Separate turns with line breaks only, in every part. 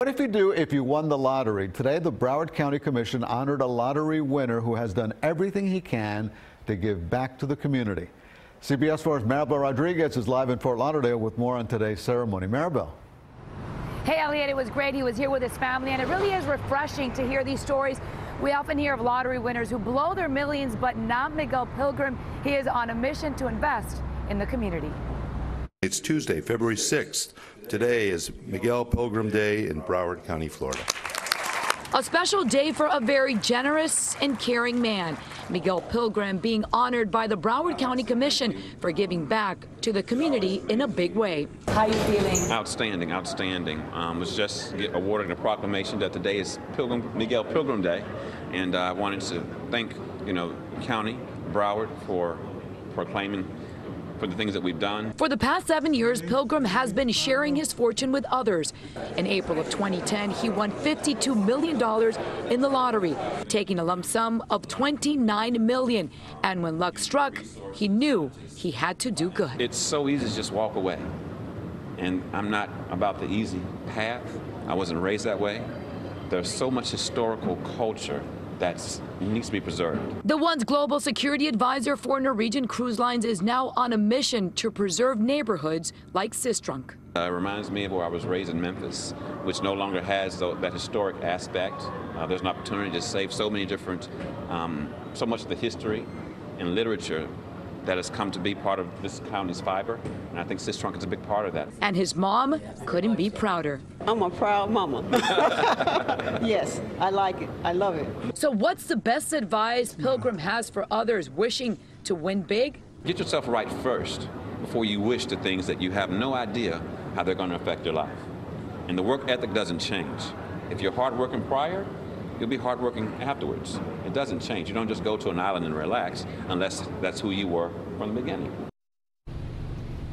What if you do if you won the lottery? Today, the Broward County Commission honored a lottery winner who has done everything he can to give back to the community. CBS 4's Maribel Rodriguez is live in Fort Lauderdale with more on today's ceremony. Maribel.
Hey, Elliot, it was great. He was here with his family, and it really is refreshing to hear these stories. We often hear of lottery winners who blow their millions, but not Miguel Pilgrim. He is on a mission to invest in the community.
It's Tuesday, February 6th. Today is Miguel Pilgrim Day in Broward County, Florida.
A special day for a very generous and caring man. Miguel Pilgrim being honored by the Broward County Commission for giving back to the community in a big way. How are you feeling?
Outstanding, outstanding. Um, was just awarded a proclamation that today is Pilgrim, Miguel Pilgrim Day, and I uh, wanted to thank you know county Broward for proclaiming for the things that we've done.
For the past seven years, Pilgrim has been sharing his fortune with others. In April of 2010, he won $52 million in the lottery, taking a lump sum of 29 million. And when luck struck, he knew he had to do good.
It's so easy to just walk away. And I'm not about the easy path. I wasn't raised that way. There's so much historical culture that needs to be preserved.
The once global security advisor for Norwegian Cruise Lines is now on a mission to preserve neighborhoods like Sistrunk.
Uh, it reminds me of where I was raised in Memphis, which no longer has the, that historic aspect. Uh, there's an opportunity to save so many different, um, so much of the history and literature that has come to be part of this county's fiber, and I think Sistrunk is a big part of that.
And his mom couldn't be prouder.
I'm a proud mama. yes, I like it. I love it.
So what's the best advice Pilgrim has for others wishing to win big?
Get yourself right first before you wish to things that you have no idea how they're going to affect your life. And the work ethic doesn't change. If you're hardworking prior, you'll be hardworking afterwards. It doesn't change. You don't just go to an island and relax unless that's who you were from the beginning.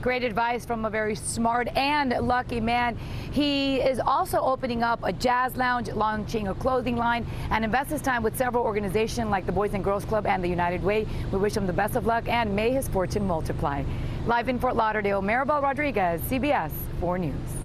Great advice from a very smart and lucky man. He is also opening up a jazz lounge, launching a clothing line, and invests his time with several organizations like the Boys and Girls Club and the United Way. We wish him the best of luck and may his fortune multiply. Live in Fort Lauderdale, Maribel Rodriguez, CBS 4 News.